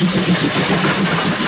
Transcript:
ちょっとちょっとちょっと。